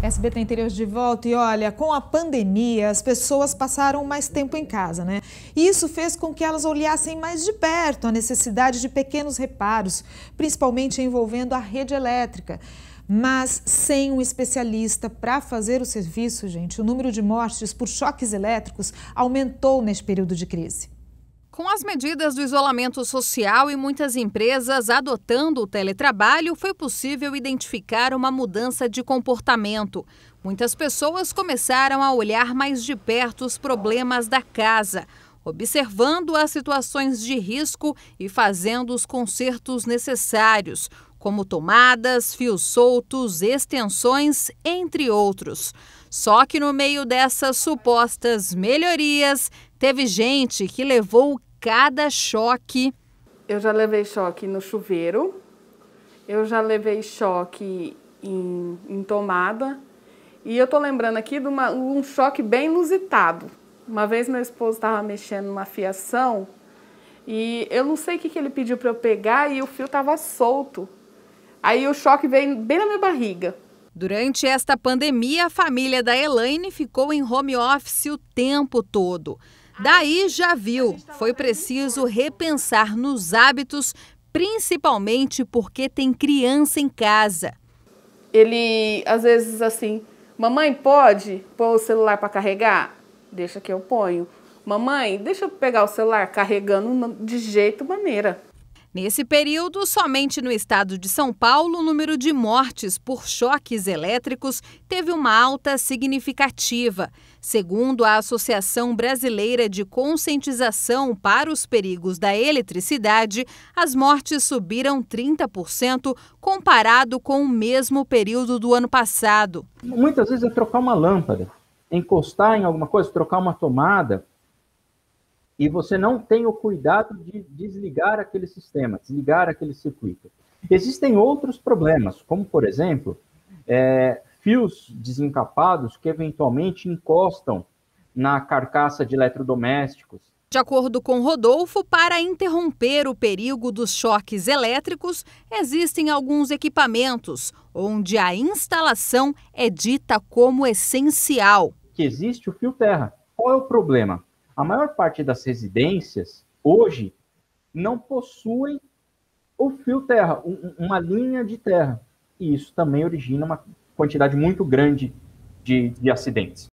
SBT Interior de volta e olha, com a pandemia, as pessoas passaram mais tempo em casa, né? E isso fez com que elas olhassem mais de perto a necessidade de pequenos reparos, principalmente envolvendo a rede elétrica. Mas sem um especialista para fazer o serviço, gente, o número de mortes por choques elétricos aumentou neste período de crise. Com as medidas do isolamento social e muitas empresas adotando o teletrabalho, foi possível identificar uma mudança de comportamento. Muitas pessoas começaram a olhar mais de perto os problemas da casa, observando as situações de risco e fazendo os consertos necessários, como tomadas, fios soltos, extensões, entre outros. Só que no meio dessas supostas melhorias, teve gente que levou cada choque. Eu já levei choque no chuveiro, eu já levei choque em, em tomada, e eu tô lembrando aqui de uma, um choque bem inusitado. Uma vez meu esposo estava mexendo numa fiação e eu não sei o que, que ele pediu para eu pegar e o fio estava solto. Aí o choque veio bem na minha barriga. Durante esta pandemia, a família da Elaine ficou em home office o tempo todo. Daí já viu, foi preciso repensar nos hábitos, principalmente porque tem criança em casa. Ele, às vezes, assim, mamãe, pode pôr o celular para carregar? Deixa que eu ponho. Mamãe, deixa eu pegar o celular carregando de jeito maneira. Nesse período, somente no estado de São Paulo, o número de mortes por choques elétricos teve uma alta significativa. Segundo a Associação Brasileira de Conscientização para os Perigos da Eletricidade, as mortes subiram 30% comparado com o mesmo período do ano passado. Muitas vezes é trocar uma lâmpada, encostar em alguma coisa, trocar uma tomada, e você não tem o cuidado de desligar aquele sistema, desligar aquele circuito. Existem outros problemas, como, por exemplo, é, fios desencapados que eventualmente encostam na carcaça de eletrodomésticos. De acordo com Rodolfo, para interromper o perigo dos choques elétricos, existem alguns equipamentos onde a instalação é dita como essencial. Que existe o fio terra. Qual é o problema? A maior parte das residências hoje não possuem o fio terra, um, uma linha de terra. E isso também origina uma quantidade muito grande de, de acidentes.